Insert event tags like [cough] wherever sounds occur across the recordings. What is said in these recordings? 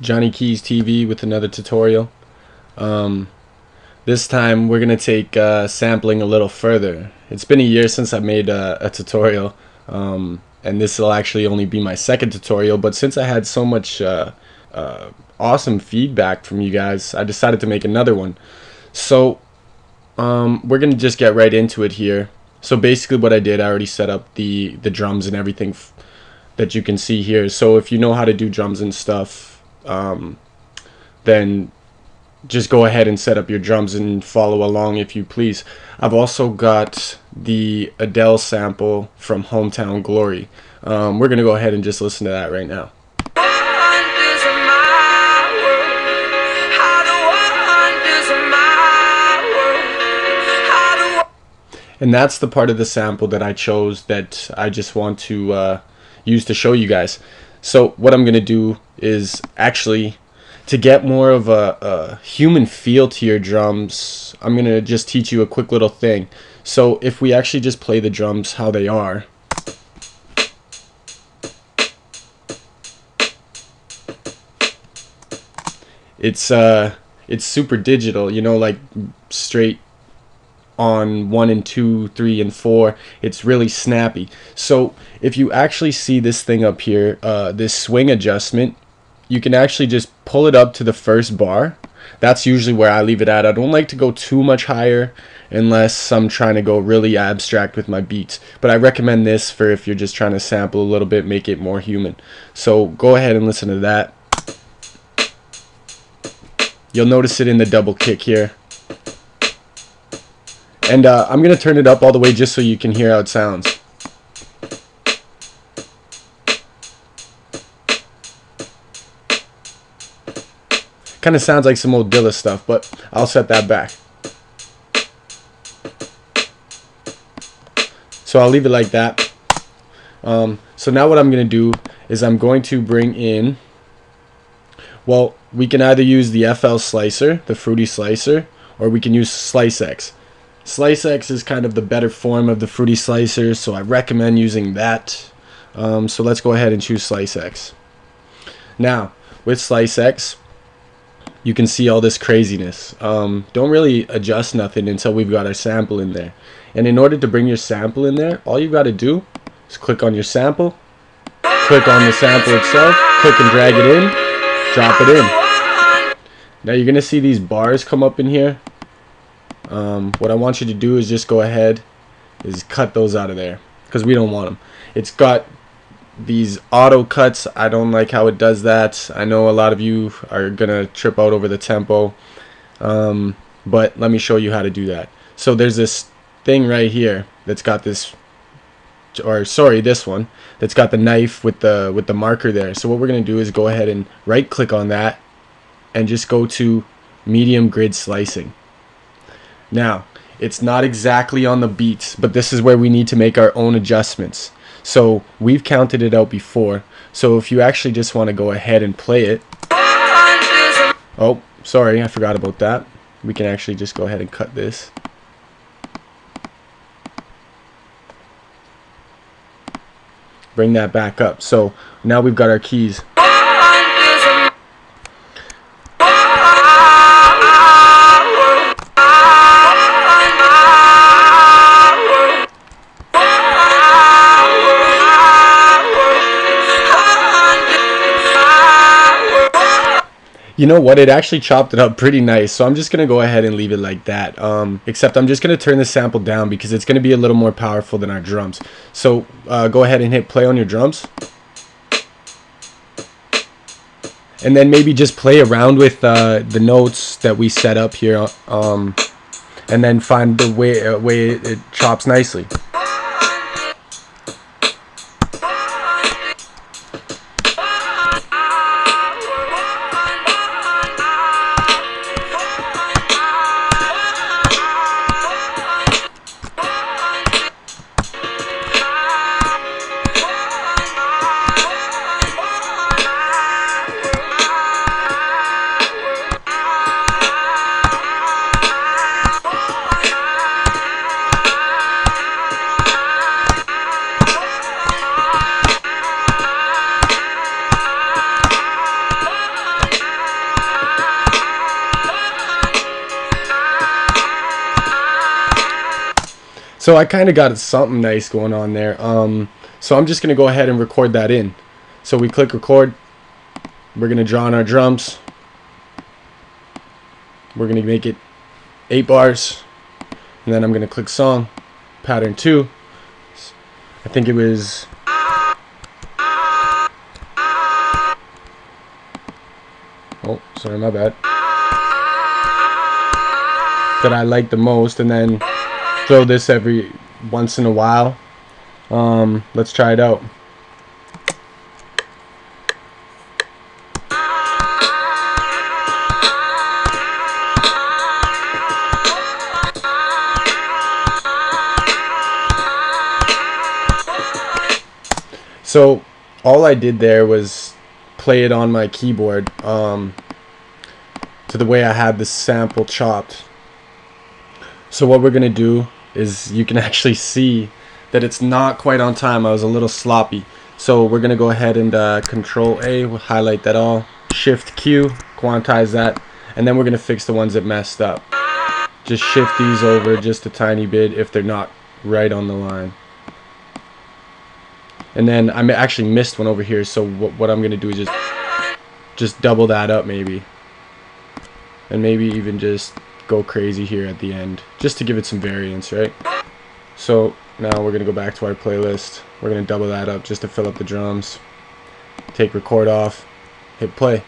Johnny Keys TV with another tutorial. Um, this time we're gonna take uh, sampling a little further. It's been a year since I made a, a tutorial, um, and this will actually only be my second tutorial. But since I had so much uh, uh, awesome feedback from you guys, I decided to make another one. So um, we're gonna just get right into it here. So basically, what I did, I already set up the the drums and everything that you can see here. So if you know how to do drums and stuff, um, then just go ahead and set up your drums and follow along if you please. I've also got the Adele sample from Hometown Glory. Um, we're going to go ahead and just listen to that right now. And that's the part of the sample that I chose that I just want to uh, use to show you guys. So what I'm going to do is actually to get more of a, a, human feel to your drums, I'm going to just teach you a quick little thing. So if we actually just play the drums how they are, it's uh it's super digital, you know, like straight on one and two, three and four. It's really snappy. So if you actually see this thing up here, uh, this swing adjustment, you can actually just pull it up to the first bar. That's usually where I leave it at. I don't like to go too much higher unless I'm trying to go really abstract with my beats. But I recommend this for if you're just trying to sample a little bit, make it more human. So go ahead and listen to that. You'll notice it in the double kick here. And uh, I'm going to turn it up all the way just so you can hear how it sounds. Kind of sounds like some old Dilla stuff, but I'll set that back. So I'll leave it like that. Um, so now what I'm going to do is I'm going to bring in, well, we can either use the FL Slicer, the Fruity Slicer, or we can use Slice Slice X is kind of the better form of the Fruity Slicer, so I recommend using that. Um, so let's go ahead and choose Slice X. Now, with Slice X, you can see all this craziness. Um, don't really adjust nothing until we've got our sample in there. And in order to bring your sample in there, all you got to do is click on your sample, click on the sample itself, click and drag it in, drop it in. Now you're going to see these bars come up in here. Um, what I want you to do is just go ahead is cut those out of there because we don't want them. It's got these auto cuts. I don't like how it does that. I know a lot of you are gonna trip out over the tempo. Um, but let me show you how to do that. So there's this thing right here that's got this or sorry this one that's got the knife with the with the marker there. So what we're gonna do is go ahead and right click on that and just go to medium grid slicing now it's not exactly on the beats but this is where we need to make our own adjustments so we've counted it out before. So if you actually just want to go ahead and play it. Oh, sorry, I forgot about that. We can actually just go ahead and cut this. Bring that back up. So now we've got our keys. You know what? It actually chopped it up pretty nice. So I'm just going to go ahead and leave it like that. Um, except I'm just going to turn the sample down because it's going to be a little more powerful than our drums. So uh, go ahead and hit play on your drums. And then maybe just play around with uh, the notes that we set up here. Um, and then find the way, uh, way it chops nicely. So I kind of got something nice going on there. Um, so I'm just going to go ahead and record that in. So we click record. We're going to draw on our drums. We're going to make it 8 bars. And then I'm going to click song, pattern 2. I think it was... Oh, sorry, my bad. That I like the most. And then throw this every once in a while. Um, let's try it out. So all I did there was play it on my keyboard um, to the way I had the sample chopped. So what we're going to do is you can [laughs] actually see that it's not quite on time. I was a little sloppy. So we're going to go ahead and uh, Control A, we'll highlight that all. Shift Q, quantize that. And then we're going to fix the ones that messed up. Just shift these over just a tiny bit if they're not right on the line. And then I actually missed one over here. So what, I'm going to do is just, just double that up maybe. And maybe even just go crazy here at the end. Just to give it some variance, right? So now we're going to go back to our playlist. We're going to double that up just to fill up the drums. Take record off. Hit play.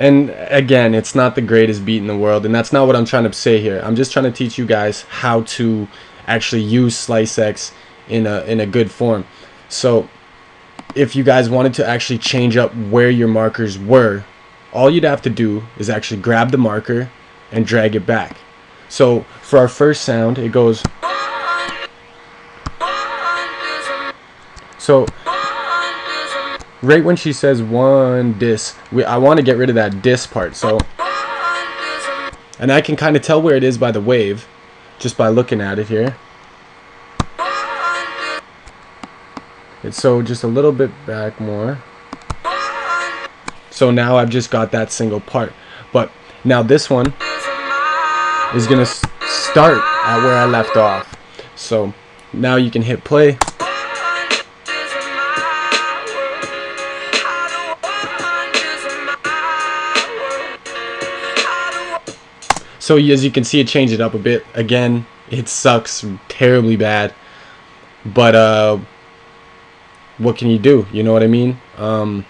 And again, it's not the greatest beat in the world, and that's not what I'm trying to say here. I'm just trying to teach you guys how to actually use SliceX in a in a good form. So, if you guys wanted to actually change up where your markers were, all you'd have to do is actually grab the marker and drag it back. So, for our first sound, it goes So, right when she says one dis, we, I want to get rid of that dis part. So, and I can kind of tell where it is by the wave, just by looking at it here. It's so just a little bit back more. So now I've just got that single part. But now this one is going to start at where I left off. So now you can hit play. So as you can see, it changed it up a bit. Again, it sucks terribly bad. But uh, what can you do? You know what I mean? Um,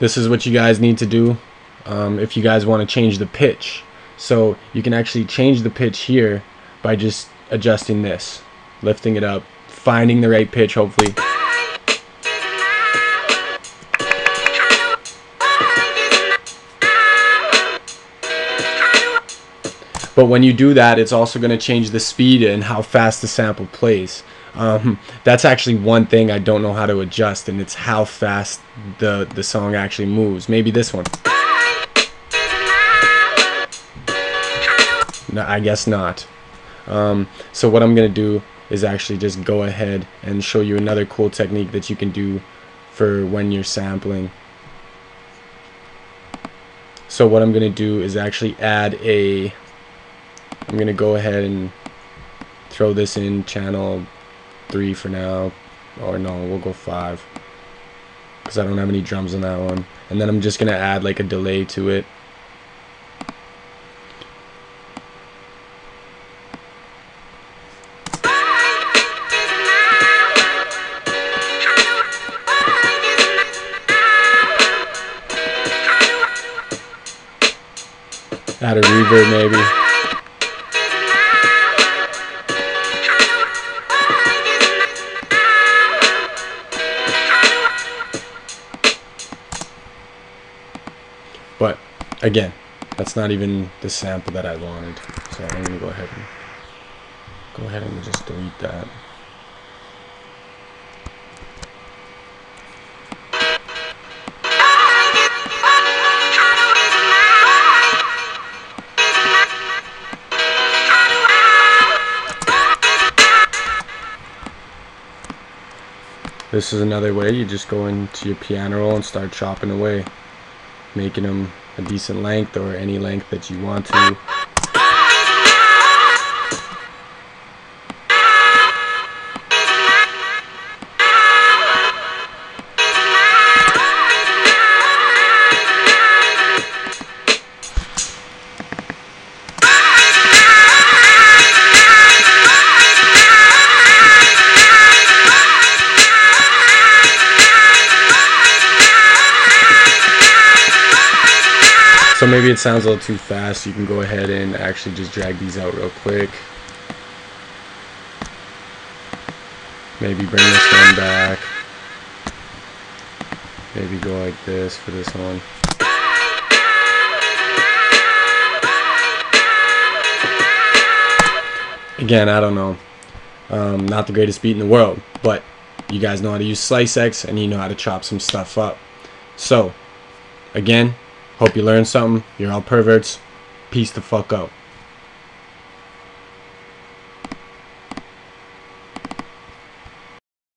this is what you guys need to do um, if you guys want to change the pitch. So you can actually change the pitch here by just adjusting this, lifting it up, finding the right pitch hopefully. But when you do that, it's also going to change the speed and how fast the sample plays. Um, that's actually one thing I don't know how to adjust, and it's how fast the the song actually moves. Maybe this one. No, I guess not. Um, so what I'm gonna do is actually just go ahead and show you another cool technique that you can do for when you're sampling. So what I'm gonna do is actually add a I'm gonna go ahead and throw this in channel 3 for now. Or no we'll go 5 because I don't have any drums on that one. And then I'm just gonna add like a delay to it again, that's not even the sample that I wanted. So I'm gonna go ahead and go ahead and just delete that. This is another way. You just go into your piano roll and start chopping away, making them a decent length or any length that you want to. Maybe it sounds a little too fast. You can go ahead and actually just drag these out real quick. Maybe bring this one back. Maybe go like this for this one. Again, I don't know. Um, not the greatest beat in the world, but you guys know how to use SliceX and you know how to chop some stuff up. So, again, Hope you learned something. You're all perverts. Peace the fuck out.